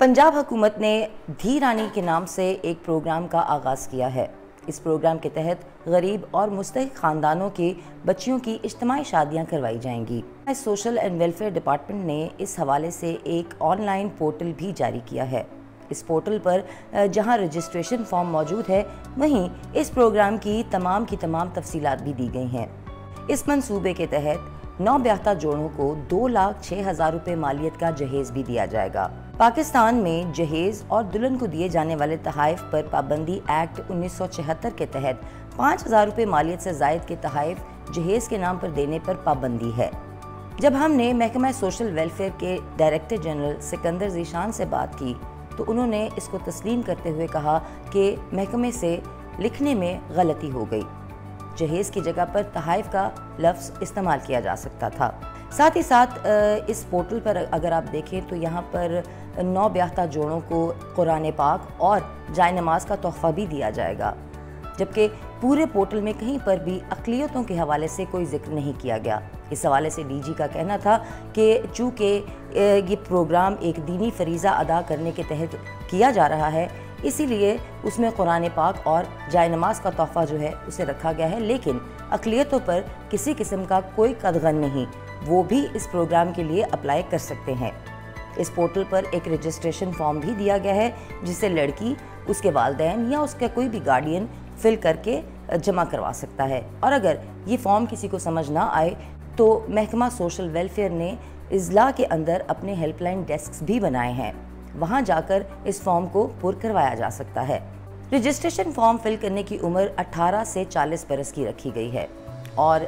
पंजाब हुकूमत ने धी रानी के नाम से एक प्रोग्राम का आगाज़ किया है। इस प्रोग्राम के तहत गरीब और मुस्तक ख़ानदानों के बच्चियों की इज्तमाही शादियाँ करवाई जाएँगी। सोशल एंड वेलफेयर डिपार्टमेंट ने इस हवाले से एक ऑनलाइन पोर्टल भी जारी किया है। इस पोर्टल पर जहाँ रजिस्ट्रेशन फॉर्म मौजूद है, वहीं इस प्रोग्राम की तमाम की तमाम तफसीलात भी दी गई हैं। इस मंसूबे के तहत नौ ब्याहता जोड़ों को दो लाख छह हज़ार रुपए मालियत का जहेज भी दिया जाएगा। पाकिस्तान में जहेज और दुल्हन को दिए जाने वाले तहाइफ पर पाबंदी एक्ट 1976 के तहत पाँच हज़ार रुपए मालियत से जायद के तहाइफ जहेज के नाम पर देने पर पाबंदी है। जब हमने महकमा सोशल वेलफेयर के डायरेक्टर जनरल सिकंदर जीशान से बात की तो उन्होंने इसको तस्लीम करते हुए कहा कि महकमे से लिखने में गलती हो गई। जहेज़ की जगह पर तहाइफ का लफ्ज़ इस्तेमाल किया जा सकता था। साथ ही साथ इस पोर्टल पर अगर आप देखें तो यहाँ पर नौ ब्याहता जोड़ों को कुरान पाक और जाय नमाज़ का तोहफ़ा भी दिया जाएगा। जबकि पूरे पोर्टल में कहीं पर भी अकलीतों के हवाले से कोई ज़िक्र नहीं किया गया। इस हवाले से डीजी का कहना था कि चूँकि ये प्रोग्राम एक दीनी फरीज़ा अदा करने के तहत किया जा रहा है इसीलिए उसमें कुरान पाक और जाय नमाज़ का तोहफ़ा जो है, उसे रखा गया है। लेकिन अकलीतों पर किसी किस्म का कोई कदगन नहीं, वो भी इस प्रोग्राम के लिए अप्लाई कर सकते हैं। इस पोर्टल पर एक रजिस्ट्रेशन फॉर्म भी दिया गया है जिसे लड़की, उसके वालदेन या उसका कोई भी गार्डियन फिल करके जमा करवा सकता है। और अगर ये फॉर्म किसी को समझ ना आए तो महकमा सोशल वेलफेयर ने इजला के अंदर अपने हेल्पलाइन डेस्क भी बनाए हैं। वहाँ जाकर इस फॉर्म को पुर करवाया जा सकता है। रजिस्ट्रेशन फॉर्म फिल करने की उम्र 18 से 40 बरस की रखी गई है। और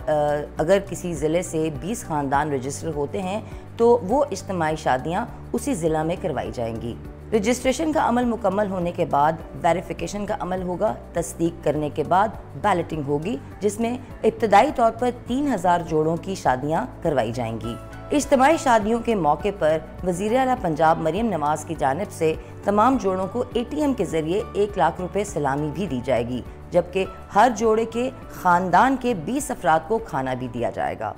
अगर किसी ज़िले से 20 ख़ानदान रजिस्टर होते हैं तो वो इज्तमाही शादियाँ उसी ज़िला में करवाई जाएँगी। रजिस्ट्रेशन का अमल मुकम्मल होने के बाद वेरिफिकेशन का अमल होगा, तस्दीक करने के बाद बैलेटिंग होगी, जिसमें इब्तदाई तौर पर तीन हज़ार जोड़ों की शादियाँ करवाई जाएँगी। इज्तमाही शादियों के मौके पर वज़ीर अला पंजाब मरीम नवाज़ की जानब से तमाम जोड़ों को ए टी एम के ज़रिए एक लाख रुपये सलामी भी दी जाएगी, जबकि हर जोड़े के खानदान के बीस अफराद को खाना भी दिया जाएगा।